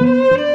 Música